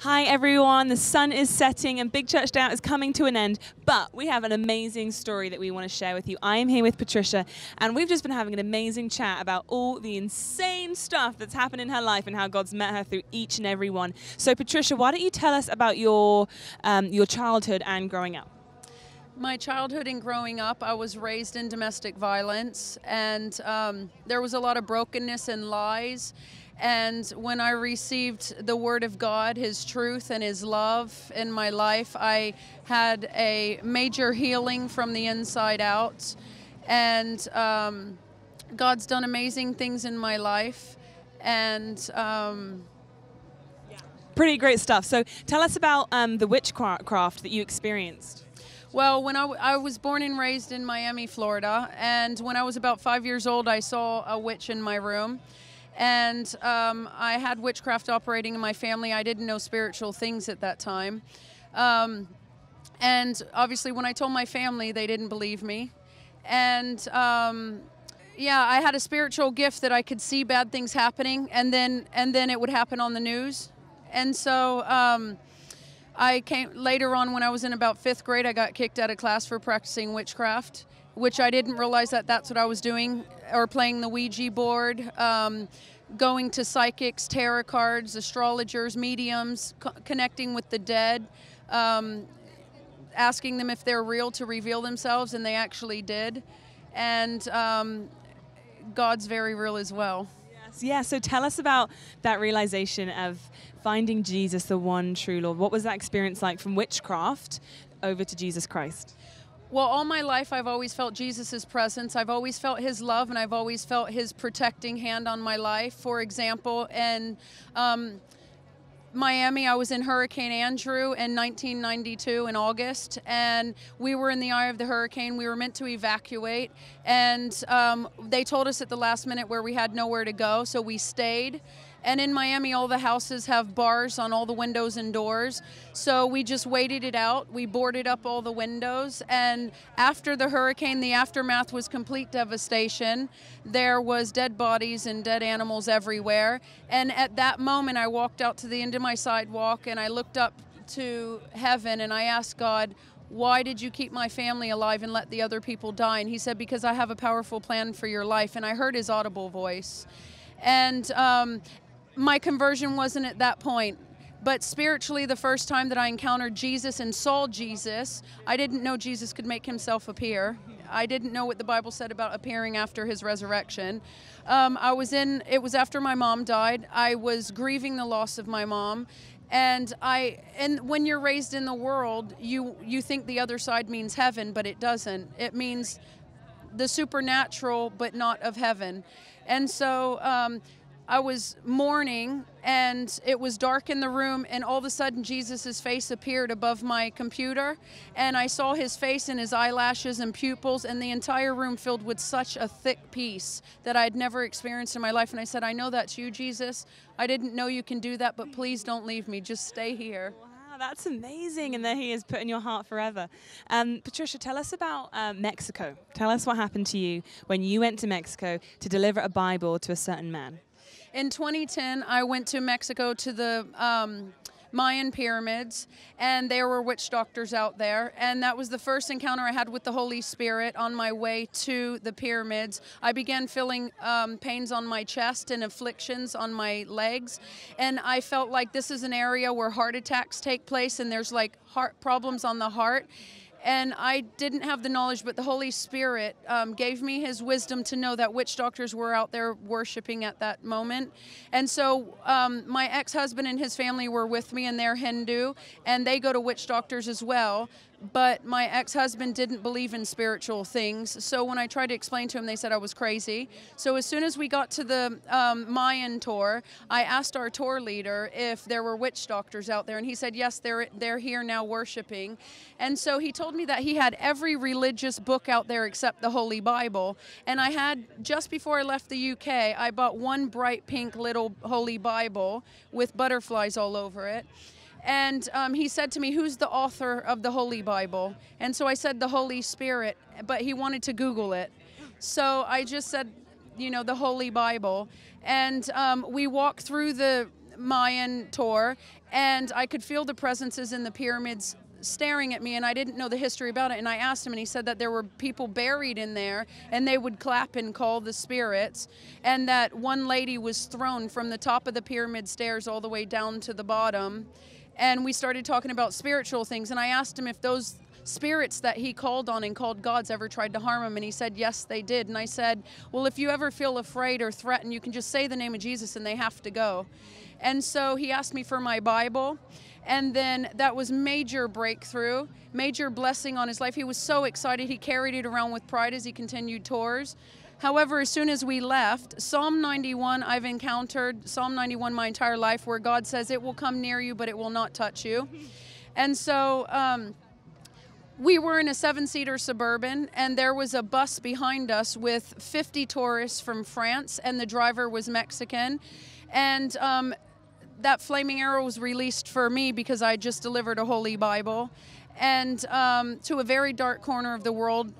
Hi everyone, the sun is setting and Big Church Day Out is coming to an end, but we have an amazing story that we want to share with you. I am here with Patricia and we've just been having an amazing chat about all the insane stuff that's happened in her life and how God's met her through each and every one. So Patricia, why don't you tell us about your, um, your childhood and growing up? My childhood and growing up, I was raised in domestic violence, and um, there was a lot of brokenness and lies. And when I received the Word of God, His truth and His love in my life, I had a major healing from the inside out. And um, God's done amazing things in my life. And um, pretty great stuff. So tell us about um, the witchcraft that you experienced. Well, when I, I was born and raised in Miami, Florida, and when I was about five years old, I saw a witch in my room and um, I had witchcraft operating in my family. I didn't know spiritual things at that time. Um, and obviously, when I told my family, they didn't believe me. And um, yeah, I had a spiritual gift that I could see bad things happening, and then and then it would happen on the news. And so um, I came later on when I was in about fifth grade. I got kicked out of class for practicing witchcraft which I didn't realize that that's what I was doing, or playing the Ouija board, um, going to psychics, tarot cards, astrologers, mediums, co connecting with the dead, um, asking them if they're real to reveal themselves, and they actually did. And um, God's very real as well. Yes, yeah. So tell us about that realization of finding Jesus, the one true Lord. What was that experience like from witchcraft over to Jesus Christ? Well, all my life, I've always felt Jesus' presence. I've always felt his love, and I've always felt his protecting hand on my life. For example, in um, Miami, I was in Hurricane Andrew in 1992 in August, and we were in the eye of the hurricane. We were meant to evacuate, and um, they told us at the last minute where we had nowhere to go, so we stayed. And in Miami, all the houses have bars on all the windows and doors. So we just waited it out. We boarded up all the windows. And after the hurricane, the aftermath was complete devastation. There was dead bodies and dead animals everywhere. And at that moment, I walked out to the end of my sidewalk and I looked up to heaven and I asked God, why did you keep my family alive and let the other people die? And he said, Because I have a powerful plan for your life. And I heard his audible voice. And um, my conversion wasn't at that point. But spiritually, the first time that I encountered Jesus and saw Jesus, I didn't know Jesus could make himself appear. I didn't know what the Bible said about appearing after his resurrection. Um, I was in, it was after my mom died. I was grieving the loss of my mom. And I and when you're raised in the world, you you think the other side means heaven, but it doesn't. It means the supernatural, but not of heaven. And so um, I was mourning and it was dark in the room and all of a sudden Jesus' face appeared above my computer and I saw his face and his eyelashes and pupils and the entire room filled with such a thick peace that I'd never experienced in my life. And I said I know that's you Jesus. I didn't know you can do that but please don't leave me. Just stay here. Wow, that's amazing. And that he has put in your heart forever. Um, Patricia tell us about uh, Mexico. Tell us what happened to you when you went to Mexico to deliver a Bible to a certain man in 2010, I went to Mexico to the um, Mayan pyramids, and there were witch doctors out there. And that was the first encounter I had with the Holy Spirit on my way to the pyramids. I began feeling um, pains on my chest and afflictions on my legs. And I felt like this is an area where heart attacks take place, and there's like heart problems on the heart and I didn't have the knowledge, but the Holy Spirit um, gave me His wisdom to know that witch doctors were out there worshiping at that moment. And so um, my ex husband and his family were with me, and they're Hindu, and they go to witch doctors as well but my ex-husband didn't believe in spiritual things. So when i tried to explain to him they said i was crazy. So as soon as we got to the um, mayan tour i asked our tour leader if there were witch doctors out there and he said yes they're, they're here now worshiping. And so he told me that he had every religious book out there except the holy bible. And i had just before i left the uk i bought one bright pink little holy bible with butterflies all over it and um, he said to me, Who's the author of the Holy Bible? And so I said, The Holy Spirit, but he wanted to Google it. So I just said, You know, the Holy Bible. And um, we walked through the Mayan tour, and I could feel the presences in the pyramids staring at me and I didn't know the history about it and I asked him and he said that there were people buried in there and they would clap and call the spirits and that one lady was thrown from the top of the pyramid stairs all the way down to the bottom and we started talking about spiritual things and I asked him if those spirits that he called on and called gods ever tried to harm him and he said yes they did and I said well if you ever feel afraid or threatened you can just say the name of Jesus and they have to go and so he asked me for my Bible and then that was major breakthrough, major blessing on his life. He was so excited. He carried it around with pride as he continued tours. However, as soon as we left, Psalm 91, I've encountered Psalm 91 my entire life where God says, It will come near you, but it will not touch you. And so, um, we were in a seven seater suburban, and there was a bus behind us with 50 tourists from France, and the driver was Mexican. And um, that flaming arrow was released for me because I just delivered a holy Bible, and um, to a very dark corner of the world,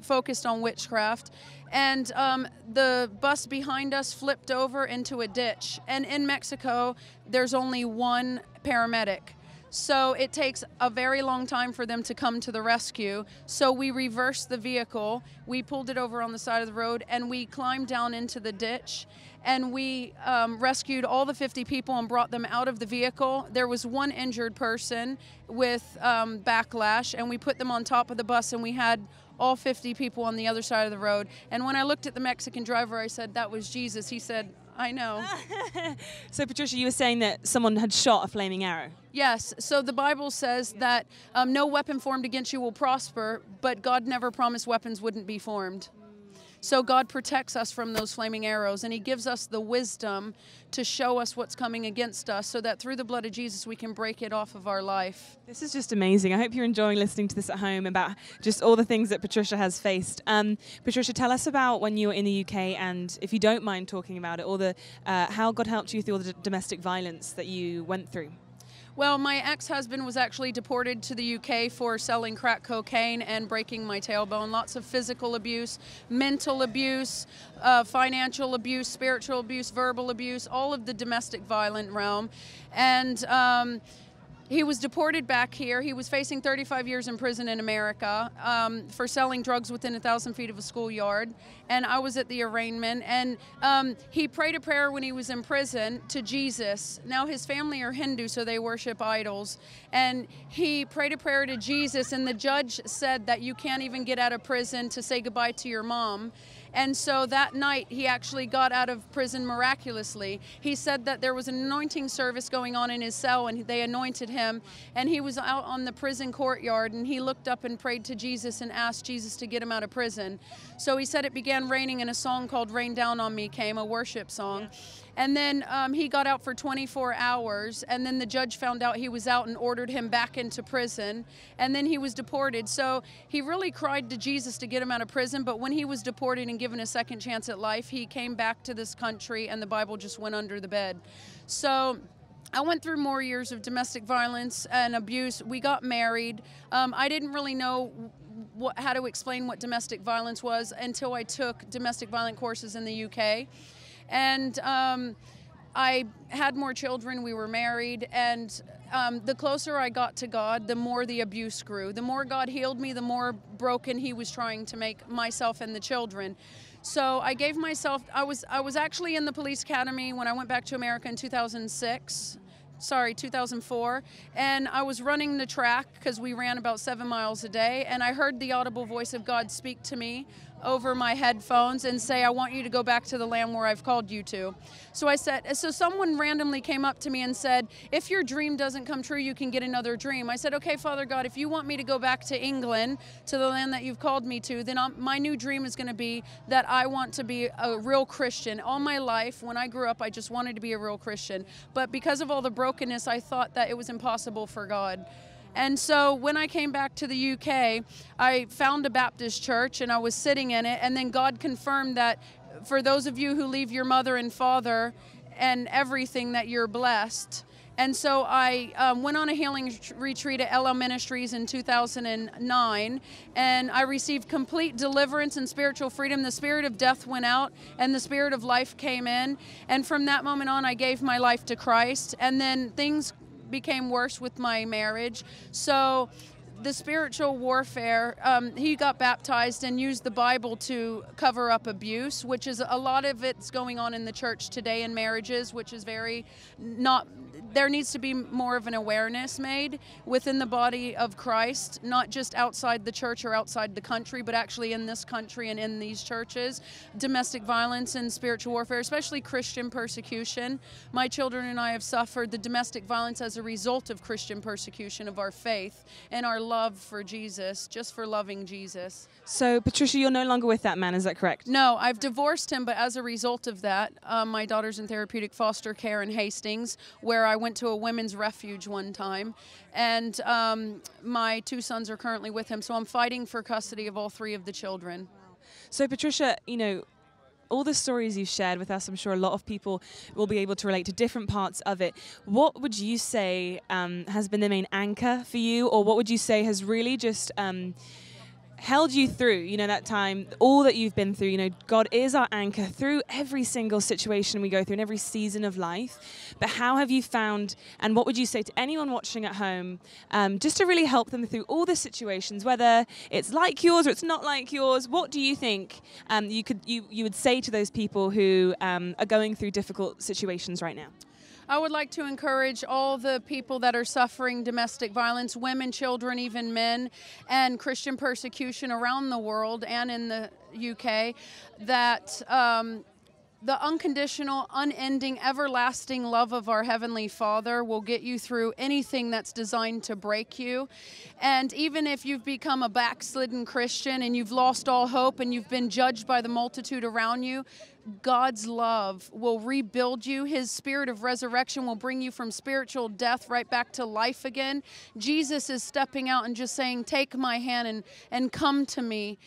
focused on witchcraft. And um, the bus behind us flipped over into a ditch. And in Mexico, there's only one paramedic. So it takes a very long time for them to come to the rescue. So we reversed the vehicle, we pulled it over on the side of the road, and we climbed down into the ditch. And we um, rescued all the 50 people and brought them out of the vehicle. There was one injured person with um, backlash, and we put them on top of the bus, and we had all 50 people on the other side of the road. And when I looked at the Mexican driver, I said, That was Jesus. He said, I know. so, Patricia, you were saying that someone had shot a flaming arrow. Yes. So the Bible says that um, no weapon formed against you will prosper, but God never promised weapons wouldn't be formed. So God protects us from those flaming arrows and He gives us the wisdom to show us what's coming against us so that through the blood of Jesus we can break it off of our life. This is just amazing. I hope you're enjoying listening to this at home about just all the things that Patricia has faced. Um, Patricia, tell us about when you were in the UK and if you don't mind talking about it, all the uh, how God helped you through all the domestic violence that you went through. Well, my ex husband was actually deported to the UK for selling crack cocaine and breaking my tailbone. Lots of physical abuse, mental abuse, uh, financial abuse, spiritual abuse, verbal abuse, all of the domestic violent realm. And um, he was deported back here. He was facing 35 years in prison in America um, for selling drugs within a thousand feet of a schoolyard. And I was at the arraignment. And um, he prayed a prayer when he was in prison to Jesus. Now, his family are Hindu, so they worship idols. And he prayed a prayer to Jesus, and the judge said that you can't even get out of prison to say goodbye to your mom. And so that night, he actually got out of prison miraculously. He said that there was an anointing service going on in his cell, and they anointed him. And he was out on the prison courtyard, and he looked up and prayed to Jesus and asked Jesus to get him out of prison. So he said it began raining, and a song called Rain Down on Me came, a worship song. And then um, he got out for 24 hours, and then the judge found out he was out and ordered him back into prison, and then he was deported. So he really cried to Jesus to get him out of prison, but when he was deported and given a second chance at life, he came back to this country, and the Bible just went under the bed. So I went through more years of domestic violence and abuse. We got married. Um, I didn't really know what, how to explain what domestic violence was until I took domestic violence courses in the UK and um, I had more children. We were married, and um, the closer I got to God, the more the abuse grew. The more God healed me, the more broken He was trying to make myself and the children. So I gave myself. I was I was actually in the police academy when I went back to America in 2006 sorry, 2004, and I was running the track because we ran about seven miles a day, and I heard the audible voice of God speak to me over my headphones and say, I want you to go back to the land where I've called you to. So I said, so someone randomly came up to me and said, if your dream doesn't come true, you can get another dream. I said, okay, Father God, if you want me to go back to England, to the land that you've called me to, then I'm, my new dream is going to be that I want to be a real Christian. All my life, when I grew up, I just wanted to be a real Christian. But because of all the brokenness, I thought that it was impossible for God. And so when I came back to the UK, I found a Baptist church and I was sitting in it. And then God confirmed that for those of you who leave your mother and father and everything, that you're blessed. And so I um, went on a healing retreat at Ellel Ministries in 2009, and I received complete deliverance and spiritual freedom. The spirit of death went out, and the spirit of life came in. And from that moment on, I gave my life to Christ. And then things became worse with my marriage. So the spiritual warfare, um, he got baptized and used the Bible to cover up abuse, which is a lot of it's going on in the church today in marriages, which is very not there needs to be more of an awareness made within the body of Christ, not just outside the church or outside the country, but actually in this country and in these churches. Domestic violence and spiritual warfare, especially Christian persecution. My children and I have suffered the domestic violence as a result of Christian persecution of our faith and our love for Jesus, just for loving Jesus. So, Patricia, you're no longer with that man, is that correct? No, I've divorced him, but as a result of that, um, my daughter's in therapeutic foster care in Hastings, where I went to a women's refuge one time, and um, my two sons are currently with him. So I'm fighting for custody of all three of the children. So, Patricia, you know, all the stories you've shared with us, I'm sure a lot of people will be able to relate to different parts of it. What would you say um, has been the main anchor for you, or what would you say has really just um, held you through, you know, that time, all that you've been through. You know, God is our anchor through every single situation we go through in every season of life. But how have you found, and what would you say to anyone watching at home, um, just to really help them through all the situations, whether it's like yours or it's not like yours? What do you think um, you could you, you would say to those people who um, are going through difficult situations right now? I would like to encourage all the people that are suffering domestic violence, women, children, even men, and Christian persecution around the world and in the UK, that. Um, the unconditional, unending, everlasting love of our Heavenly Father will get you through anything that's designed to break you. And even if you've become a backslidden Christian and you've lost all hope and you've been judged by the multitude around you, God's love will rebuild you. His spirit of resurrection will bring you from spiritual death right back to life again. Jesus is stepping out and just saying, Take my hand and, and come to me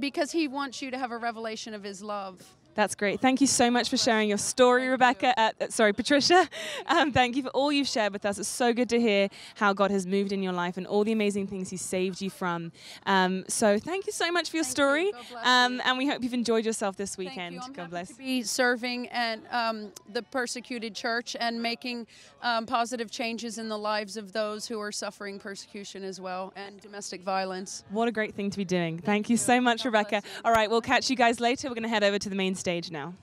because he wants you to have a revelation of his love. That's great. Thank you so much for sharing your story, Rebecca. Uh, sorry, Patricia. Um, thank you for all you've shared with us. It's so good to hear how God has moved in your life and all the amazing things He saved you from. Um, so thank you so much for your thank story. You. Um, and we hope you've enjoyed yourself this weekend. God bless. To be serving and um, the persecuted church and making um, positive changes in the lives of those who are suffering persecution as well and domestic violence. What a great thing to be doing. Thank, thank you. you so much, God Rebecca. All right, we'll catch you guys later. We're going to head over to the main stage stage now.